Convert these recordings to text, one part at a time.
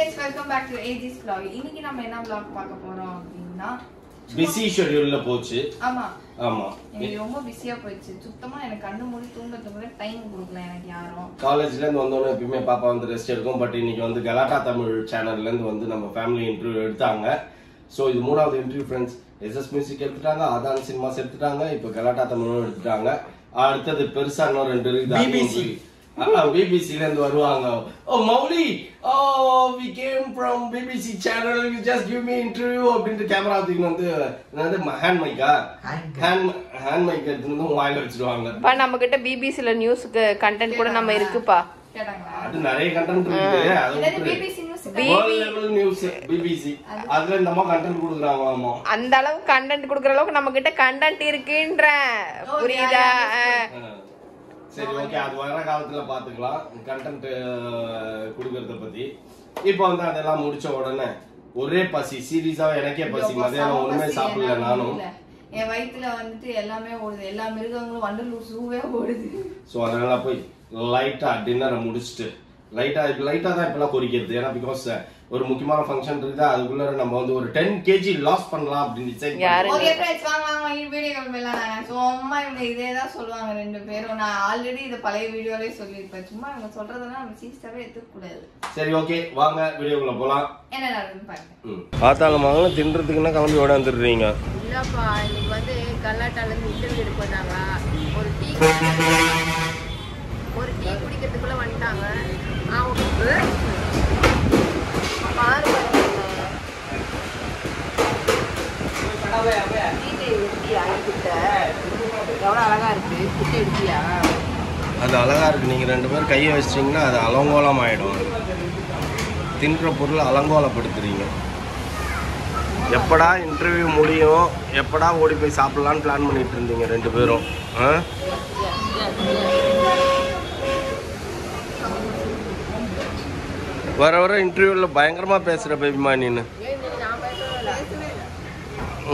Friends welcome back to age is vlog. இன்னைக்கு நம்ம என்ன vlog பார்க்க போறோம் அப்படின்னா பிஸி ஷெட்யூல்ல போச்சு. ஆமா. ஆமா. எனக்கு ரொம்ப பிஸியா போயிடுச்சு. சுத்தமா எனக்கு கண்ணு மூடி தூங்கறதுக்கு கூட டைம் கொடுக்கல எனக்கு யாரும். காலேஜ்ல இருந்து வந்தோடனே எப்பயுமே பாப்பா வந்து ரெஸ்ட் எடுக்கும். பட் இன்னைக்கு வந்து கலாட்டா தமிழ் சேனல்ல இருந்து வந்து நம்ம ஃபேமிலி இன்டர்வியூ எடுத்தாங்க. ஸோ இது மூணாவது இன்டர்வியூ ஃப்ரெண்ட்ஸ் எஸ்எஸ் மியூசிக் எடுத்துட்டாங்க. ஆதான் சினிமாஸ் எடுத்துட்டாங்க. இப்போ கலாட்டா தமிழும் எடுத்துட்டாங்க. அடுத்தது பெருசா இன்னும் ரெண்டு BBC. பிபிசில இருந்து வருவாங்க. ஓ Mouli! Oh we came from BBC channel you just give me interview அப்படின்ட்டு கேமரா தூக்கி வந்து என்னது ஹேண்ட் மைக்கா Hand ஹேண்ட் ஹேண்ட் மைக் எடுத்துட்டு வந்து வாயில வச்சிருவாங்க. பா நம்ம கிட்ட பிபிசில நியூஸ்க்கு கண்டென்ட் கூட நம்ம இருக்குப்பா. அது நிறைய கண்டென்ட் இருக்குது. அது. பிபிசி. அந்த அளவுக்கு கண்டென்ட் குடுக்குற அளவுக்கு நம்ம கிட்ட கண்டென்ட் இருக்குன்ற புரியுதா. சரி ஓகே அது வர காலத்துல பாத்துக்கலாம். கண்டென்ட் குடுக்கறத பத்தி. இப்போ வந்து அதெல்லாம் முடிச்ச உடனே ஒரே பசி சீரியஸா எனக்கே பசி. மதியானம் ஒண்ணுமே சாப்பிடல நானும். என் வயித்துல வந்துட்டு எல்லாமே ஓடுது. எல்லா மிருகங்களும் வண்டலூர் ஜூவே ஓடுது. சோ அதனால போய் லைட்டா டின்னரை முடிச்சுட்டு லைட்டா லைட்டா தான் இப்பெல்லாம் குறிக்கிறது ஏன்னா பிகாஸ் ஒரு முக்கியமான ஃபங்க்ஷன் இருக்குது? அதுக்குள்ள நம்ம வந்து ஒரு டென் கேஜி லாஸ் பண்ணலாம் அப்படின்னு? பண்ணோம். ஓகே ஃப்ரெண்ட்ஸ் வாங்க வாங்க வீடியோ கிளம்பலாம் சும்மா இவங்க இதே தான் சொல்லுவாங்க ரெண்டு பேரும். நான் ஆல்ரெடி இது பழைய வீடியோலயே சொல்லியிருப்பேன். சும்மா இவங்க சொல்றதெல்லாம் நம்ம சீஸ்டாவே எடுத்துக்க கூடாது சரி ஓகே வாங்க வீடியோக்குள்ள போலாம். என்ன நடக்குதுன்னு பாருங்க. ஆத்தால மகளும் தின்றதுக்குன்னா கிளம்பி ஓடாந்துடுறீங்க இல்லப்பா இன்னைக்கு வந்து கல்லாட்டால இருந்து இன்டர்வியூ எடுக்க ஒரு டீ ஒரு டீ குடிக்கிறதுக்குள்ள வந்துட்டாங்க. அவங்க பாரு எவ்வளோ அழகா இருக்கு குட்டை எடுத்தியா அது அழகாக இருக்குது நீங்கள் ரெண்டு பேரும் கையை வச்சிட்டிங்கன்னா அது அலங்கோலம் ஆகிடும் தின்ற பொருளை அலங்கோலப்படுத்துறீங்க. எப்படா இன்டர்வியூ முடியும்? எப்படா ஓடி போய் சாப்பிட்லான்னு பிளான் பண்ணிட்டு இருந்தீங்க ரெண்டு பேரும்? ஆ? வர வர இன்டர்வியூவில் பயங்கரமாக பேசுகிற பேபிமா நீனு.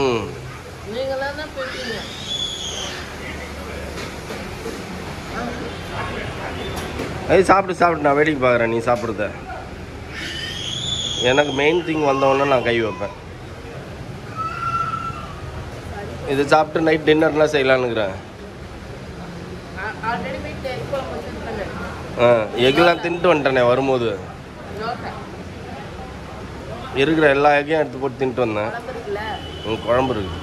ம் நீங்களாம் தான் சாப்பிட்டு சாப்பிட்டு நான் வேடிக்கை பார்க்குறேன். நீ சாப்பிட்றத எனக்கு மெயின் திங் வந்தவொடனே நான் கை வைப்பேன். இது சாப்பிட்டு நைட் டின்னர்லாம் செய்யலான்னுக்கிறேன். ஆ எக்லாம் தின்ட்டு வந்துட்டேனே வரும்போது. இருக்கிற எல்லா எக்கையும் எடுத்து போட்டு தின்ட்டு வந்தேன். உன் குழம்பு இருக்கு.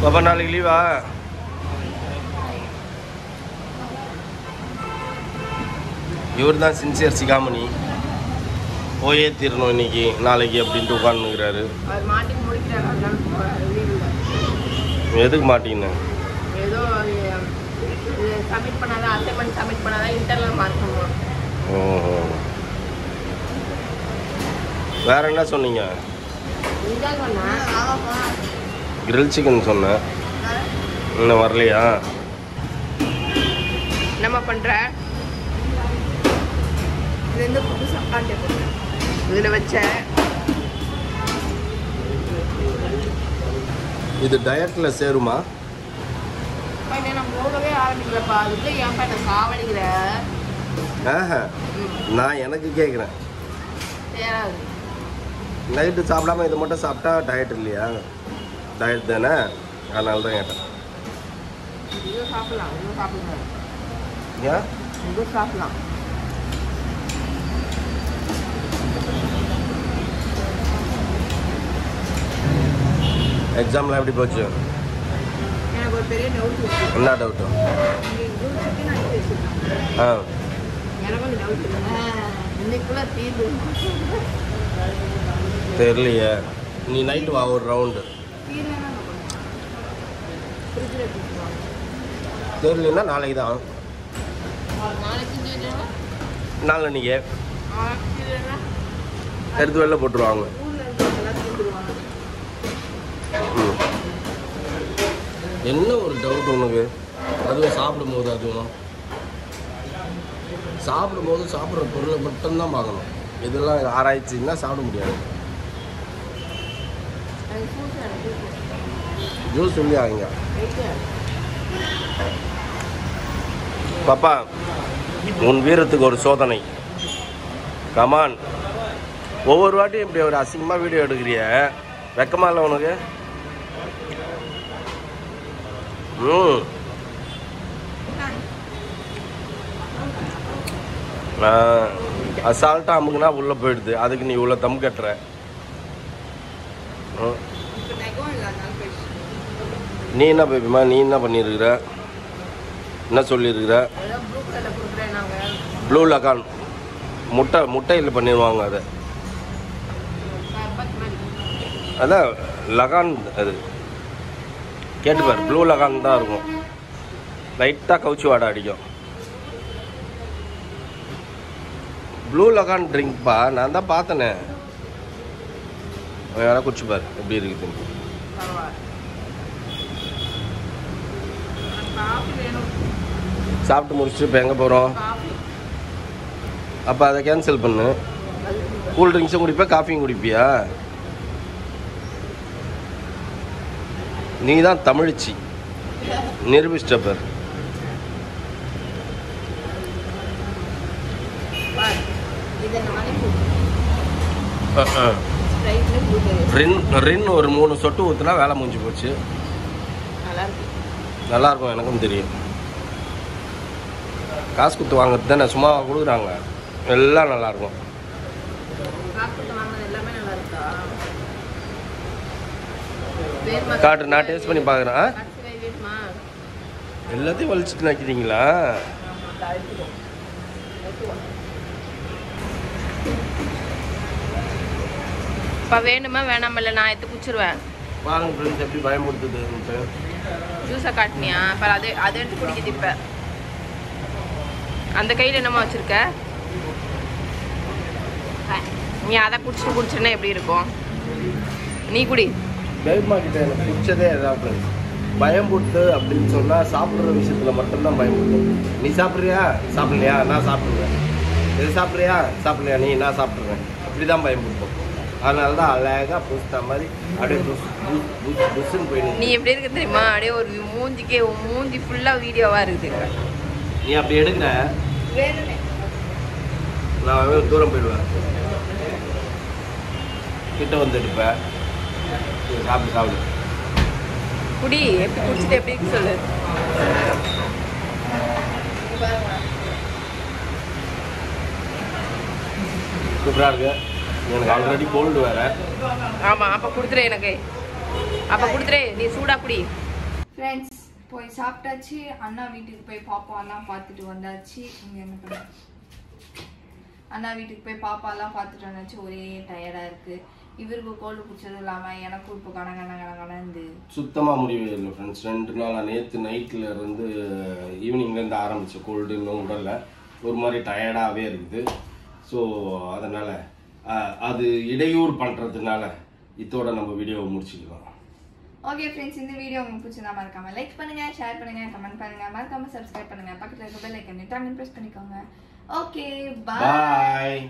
பாப்பா நாளைக்கு லீவா இவர் தான் சின்சியர் சிகாமணி. போயே தீரணும் இன்னைக்கு நாளைக்கு அப்படின்ட்டு உட்காந்துக்கிறாரு எதுக்கு மாட்டீங்கன்னு ஏதோ சப்மிட் பண்ணாதான் அசைன்மெண்ட் சப்மிட் பண்ணாதான் இன்டர்னல் மார்க் வேற என்ன சொன்னீங்க? கிரில் சிக்கன் சொன்னேன். இன்னும் வரலையா? என்னம்மா பண்ற இது இதில் வச்ச இது டயட்ல சேருமா? நான் எனக்கு கேட்குறேன் நைட்டு சாப்பிடாம இது மட்டும் சாப்பிட்டா டயட் இல்லையா? டயட் தானே? அதனால தான் கேட்டேன். ஏன் சாப்பிடலாம் எக்ஸாம்லாம் எப்படி போச்சு? என்ன டவுட்டு ஆ. எனக்கு ஒரு டவுட் இன்னைக்குள்ள தீர்வு. தெரியலையே. நீ நைட்டு வா ஒரு ரவுண்டு தெரியலன்னா நாளைக்கு தான். நாளன்னைக்கு தீர்வுனா எடுத்து வெளில போட்டுருவாங்க. ம். என்ன ஒரு டவுட் உனக்கு? அதுவும் சாப்பிடும்போது அதுவும். சாப்பிடும்போது சாப்பிட்ற பொருளை மட்டும்தான் பார்க்கணும். இதெல்லாம் ஆராய்ச்சின்னா சாப்பிட முடியாது. ஜூஸ் சொல்லி ஆகிங்க. பாப்பா உன் வீரத்துக்கு ஒரு சோதனை. கமான் ஒவ்வொரு வாட்டியும் இப்படி ஒரு அசிங்கமாக வீடியோ எடுக்கிறிய? வெக்கமா இல்லை உனக்கு? ம். அசால்ட்டாக அமுக்குனா உள்ளே போயிடுது. அதுக்கு நீ இவ்வளோ தம் கட்டுற ம். இப்போ நெகம் இல்லை அதனால போயிடுச்சு நீ என்ன பேபிமா நீ என்ன பண்ணியிருக்கிற என்ன சொல்லியிருக்கிற ப்ளூ லகான் முட்டை முட்டையில் பண்ணிடுவாங்க அதை. அதான் லகான் அது. கேட்டுப்பார் ப்ளூ லகான் தான் இருக்கும். லைட்டாக கவுச்சி வாடை அடிக்கும். ப்ளூ லகான் ட்ரிங்க்ப்பா நான் தான் பார்த்தனே. வேணா குடிச்சுப்பார் எப்படி இருக்குதுன்னு பரவாயில்ல காஃபி வேணும் சாப்பிட்டு முடிச்சுட்டு இப்போ எங்கே போகிறோம் அப்போ அதை கேன்சல் பண்ணு. கூல் ட்ரிங்க்ஸும் குடிப்ப காஃபியும் குடிப்பியா? நீ தான் தமிழ்ச்சி. நிரூபிச்சிட்டப்பர் பார். ரின் ரின் ஒரு மூணு சொட்டு ஊற்றுனா வேலை முடிஞ்சு போச்சு. நல்லா இருக்கு நல்லா இருக்கும் எனக்கும் தெரியும். காசு கொடுத்து வாங்குறது தானே சும்மா கொடுக்குறாங்க. எல்லாம் நல்லா இருக்கும் காட்டு நான் டேஸ்ட் பண்ணி பார்க்குறேன் எல்லாத்தையும் வலிச்சுட்டு நக்கிறீங்களா தழுத்துடும் இப்போ வேணுமா வேணாமா இல்லை நான் எடுத்து குடிச்சிருவேன். பாருங்க ஃப்ரெண்ட்ஸ் எப்படி பயமுறுத்துதுன்ட்டு ஜூஸை காட்டினியா? இப்போ அதை அதை எடுத்து குடிக்குது இப்போ. அந்த கையில் என்னம்மா வச்சிருக்க? நீ அதை குடிச்சிட்டு குடிச்சிருந்தா எப்படி இருக்கும்? நீ குடி. பேபிமா கிட்ட எனக்கு பிடிச்சதே அதான் ஃப்ரெண்ட்ஸ் பயம்புட்டு அப்படின்னு சொன்னால் சாப்பிட்ற விஷயத்தில் மட்டும்தான் பயமுறுத்தும் நீ சாப்பிட்றியா? சாப்பிட்லையா? நான் சாப்பிட்ருவேன் இது சாப்பிட்றியா? சாப்பிட்லையா? நீ நான் சாப்பிட்ருவேன் இப்படி தான் பயமுறுத்தும். அதனால தான் அழகாக புதுத்த மாதிரி அப்படியே புஸ் புஸ் நீ எப்படி இருக்கு தெரியுமா? அப்படியே ஒரு மூஞ்சிக்கே மூஞ்சி ஃபுல்லாக வீடியோவாக இருக்குது. நீ அப்படி எடுக்கிற நான் தூரம் போயிடுவேன். கிட்ட வந்து எடுப்பேன் சாப்பிடு சாப்பிடு. குடி எப்படி குடிச்சிட்டு எப்படி சொல்லு. சூப்பராக இருக்கு. எனக்கு ஆல்ரெடி கோல்டு வேறு. ஆமாம் அப்போ கொடுத்துரு எனக்கு. அப்போ கொடுத்துரு நீ சூடாக குடி. ஃப்ரெண்ட்ஸ் போய் சாப்பிட்டாச்சு. அண்ணா வீட்டுக்கு போய் பாப்பாலாம் பார்த்துட்டு வந்தாச்சு. இங்க என்ன பண்ண? அண்ணா வீட்டுக்கு போய் பாப்பாலாம் பார்த்துட்டு வந்தாச்சு. ஒரே டயர்டாக இருக்கு. இவருக்கு கோல்டு பிடிச்சதும் இல்லாமல் எனக்கும் இப்போ கண கண கண கணந்து சுத்தமாக முடியவே இல்லை ஃப்ரெண்ட்ஸ் ரெண்டு நாளாக நேற்று நைட்டில் இருந்து ஈவினிங்லேருந்து ஆரம்பிச்ச கோல்டு இன்னும் உடல்ல. ஒரு மாதிரி டயர்டாகவே இருக்குது. ஸோ அதனால் அது இடையூறு பண்ணுறதுனால இதோட நம்ம வீடியோவை முடிச்சுக்கலாம் ஓகே ஃப்ரெண்ட்ஸ் இந்த வீடியோ உங்களுக்கு பிடிச்சிருந்தா மறக்காம லைக் பண்ணுங்க ஷேர் பண்ணுங்க கமெண்ட் பண்ணுங்க. மறக்காம சப்ஸ்கிரைப் பண்ணுங்க. பக்கத்துல இருக்க பெல் ஐக்கன் டங்கு பிரஸ் பண்ணிக்கோங்க. Okay bye